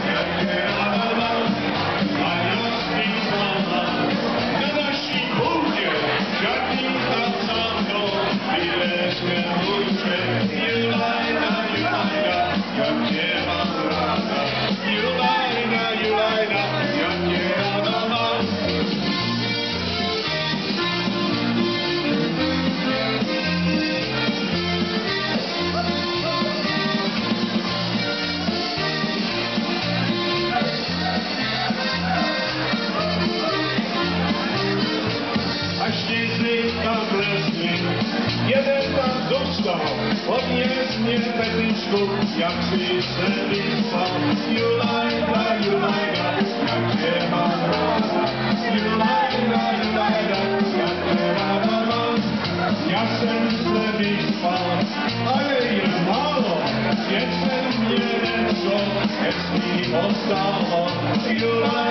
jak nie Jeden tam został, podniósł mnie petyczku, jak przyjdę wyspał. Julajka, julajka, jak nie ma rada. Julajka, julajka, jak nie rada mam. Ja wyspał, ale jest mało. Jeszcze mnie lecą, jest mi ostało. Nie